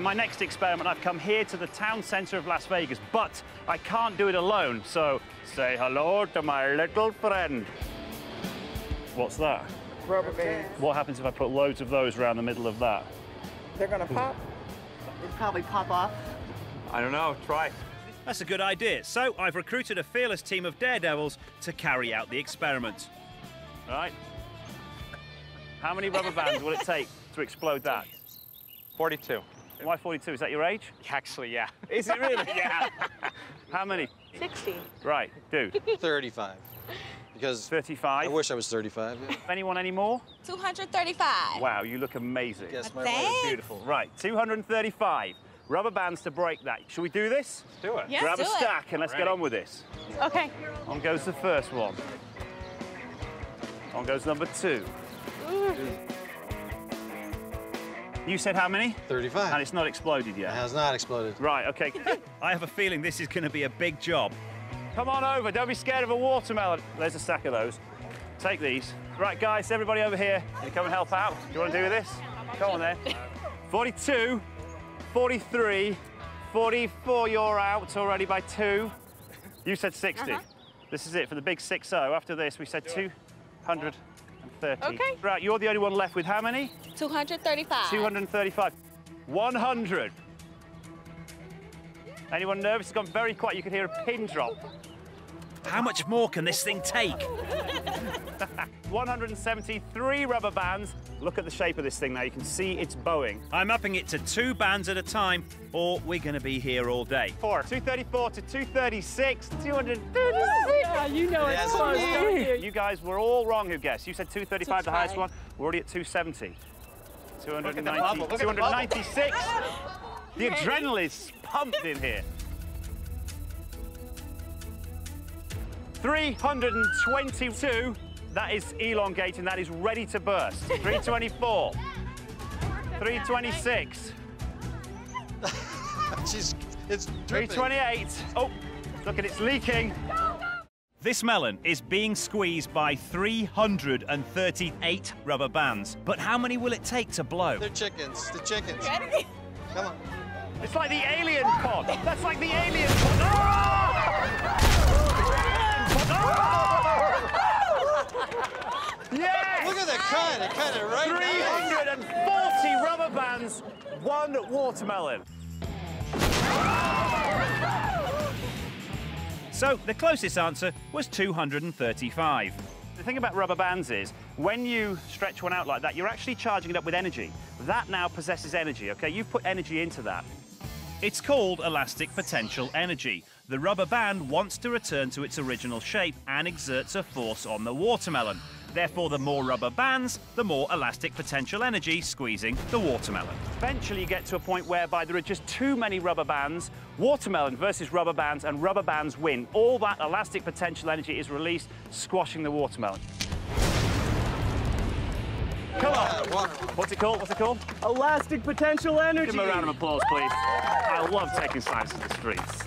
For my next experiment, I've come here to the town centre of Las Vegas, but I can't do it alone, so say hello to my little friend. What's that? Rubber bands. What happens if I put loads of those around the middle of that? They're gonna pop. It'd probably pop off. I don't know. Try. That's a good idea. So I've recruited a fearless team of daredevils to carry out the experiment. All right. How many rubber bands will it take to explode that? 42. Why 42? Is that your age? Actually, yeah. Is it really? yeah. How many? 60. Right, dude. 35. Because 35. I wish I was 35. Yeah. Anyone anymore? 235. Wow, you look amazing. Guess my Thanks. wife. Beautiful. Right, 235 rubber bands to break that. Should we do this? Do it. Yes, Grab do a it. stack and let's get on with this. Okay. On goes the first one. On goes number two. You said how many? 35. And it's not exploded It yet. has not exploded. Right, okay. I have a feeling this is going to be a big job. Come on over, don't be scared of a watermelon. There's a stack of those. Take these. Right, guys, everybody over here. You come and help out. Do you want to do with this? Come on then. 42, 43, 44, you're out already by two. You said 60. Uh-huh. This is it for the big 6-0. After this, we said 230. Okay. Right, you're the only one left with how many? 235. 235. 100. Anyone nervous? It's gone very quiet. You can hear a pin drop. How much more can this thing take? 173 rubber bands. Look at the shape of this thing now. You can see it's bowing. I'm upping it to two bands at a time, or we're going to be here all day. Four. 234 to 236, 236. Yeah, you know Yes, it's close, don't you? You guys were all wrong who guessed. You said 235, the highest one. We're already at 270. 290, bubble, look at the bubble. 296. The adrenaline's pumped in here. 322. That is elongating. That is ready to burst. 324. 326. She's, it's dripping. 328. Oh, look at it's leaking. This melon is being squeezed by 338 rubber bands. But how many will it take to blow? They're chickens. The chickens. Come on. It's like the alien pod. That's like the alien pod. Ah! Yes! Look at right down. 340 rubber bands, one watermelon. So the closest answer was 235. The thing about rubber bands is when you stretch one out like that, you're actually charging it up with energy. That now possesses energy, okay? You've put energy into that. It's called elastic potential energy. The rubber band wants to return to its original shape and exerts a force on the watermelon. Therefore, the more rubber bands, the more elastic potential energy squeezing the watermelon. Eventually, you get to a point whereby there are just too many rubber bands, watermelon versus rubber bands, and rubber bands win. All that elastic potential energy is released, squashing the watermelon. Come on. What's it called? What's it called? Elastic potential energy. Give him a round of applause, please. I love taking science to the streets.